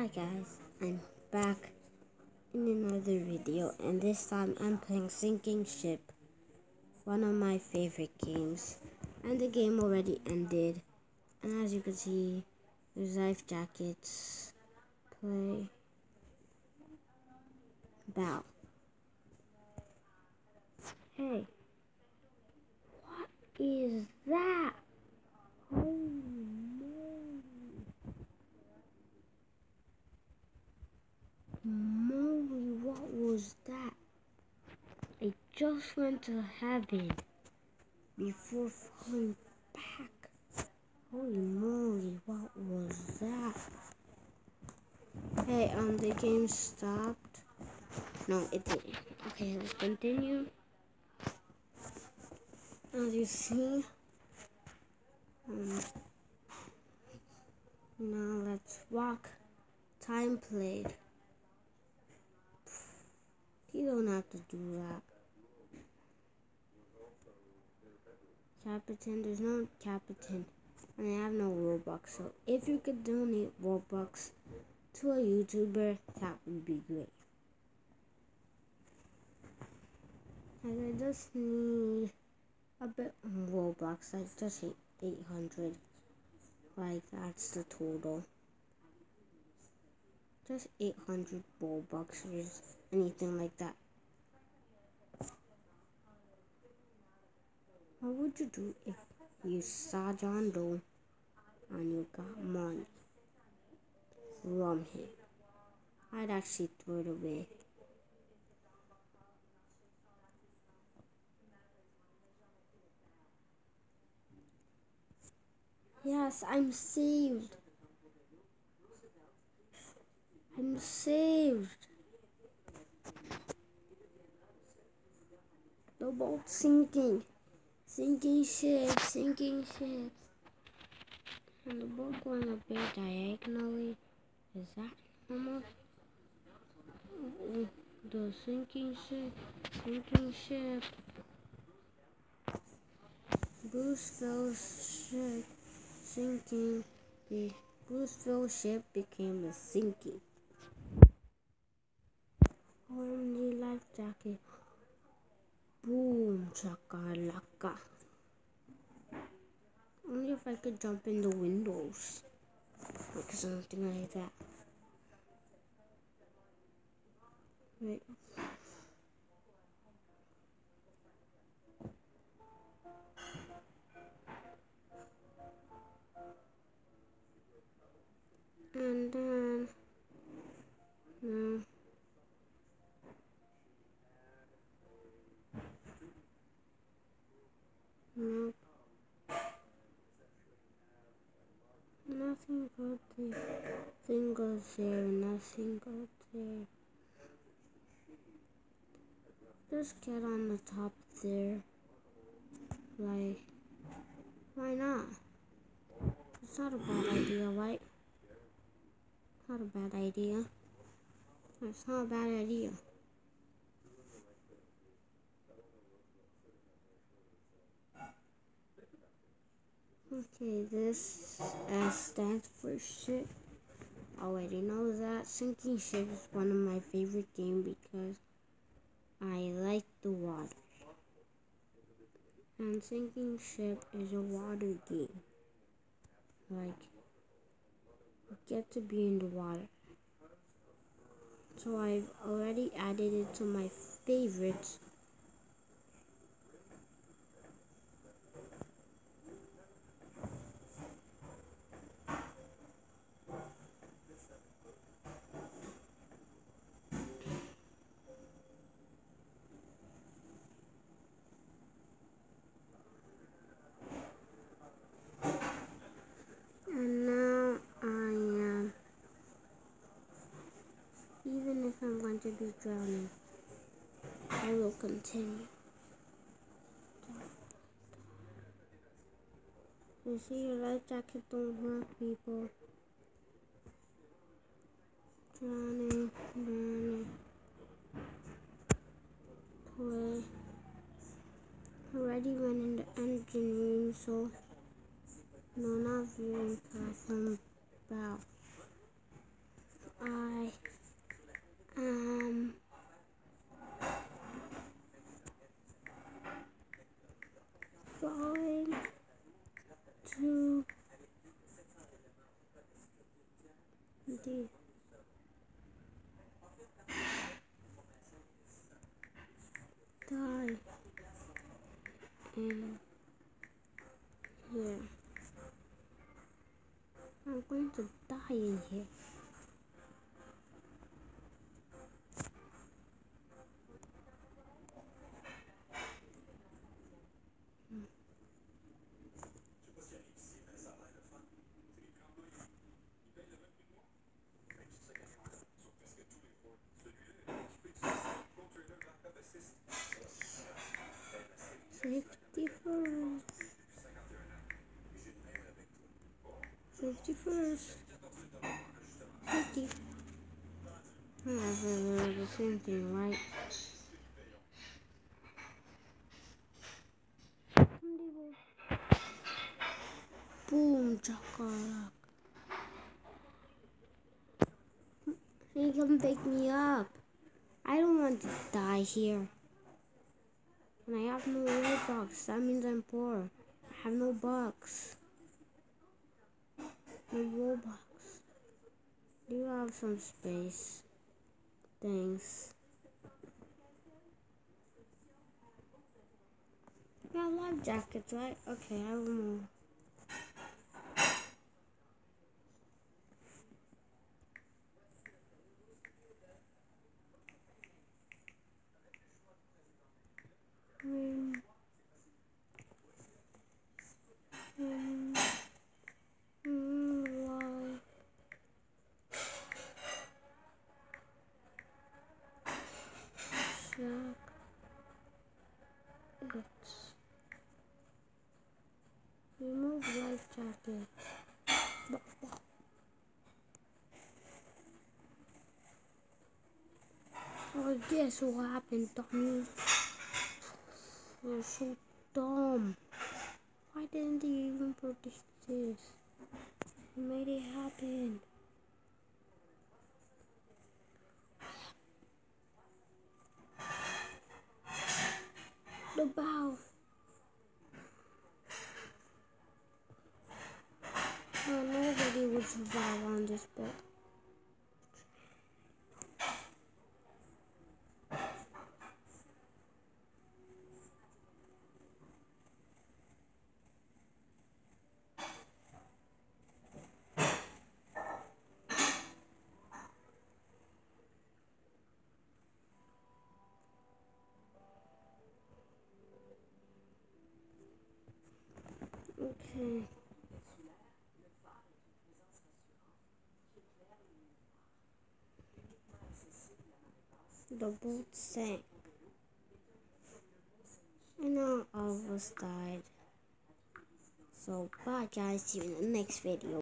Hi guys, I'm back in another video and this time I'm playing Sinking Ship, one of my favorite games. And the game already ended and as you can see, there's life jackets, play, bow. Hey, what is that? Moly, what was that? I just went to heaven before falling back. Holy moly, what was that? Hey, um, the game stopped. No, it didn't. Okay, let's continue. As you see, um, now let's walk. Time played. You don't have to do that. Captain, there's no Captain. And I have no Robux. So if you could donate Robux to a YouTuber, that would be great. And I just need a bit of Robux, like just 800. Like that's the total. Just 800 Robux or anything like that. What would you do if you saw John Doe and you got money from him? I'd actually throw it away. Yes, I'm saved. I'm saved. The boat sinking. Sinking ship, sinking ship. And the boat going a bit diagonally. Is that normal? The sinking ship, sinking ship. Bruceville ship sinking. The Bruceville ship became a sinking. Jacket. Boom, chakalaka. Only if I could jump in the windows. Like something like that. Wait. Nothing good there. Nothing goes there. Nothing goes there. Just get on the top there. Like, why not? It's not a bad idea, right? Not a bad idea. It's not a bad idea. Okay, this S stands for ship. Already oh, know that. Sinking Ship is one of my favorite games because I like the water. And Sinking Ship is a water game. Like, you get to be in the water. So I've already added it to my favorites to be drowning. I will continue. You see, your life jacket don't hurt people. Drowning, 弟大嗯也让规矩大爷也 Safety first. Safety first. Safety. Oh, the same thing, right? Boom, chocolate. He come pick me up. I don't want to die here. And I have no Robux. That means I'm poor. I have no bucks. No Robux. Do you have some space? Thanks. Yeah, life jackets, right? Okay, I will move. Jacket. Oh, guess what happened, Tommy? You're so dumb. Why didn't they even protect this? You made it happen. The bow. Oh, nobody would survive on this boat. Okay. The boat sank. And all of us died. So bye guys, see you in the next video.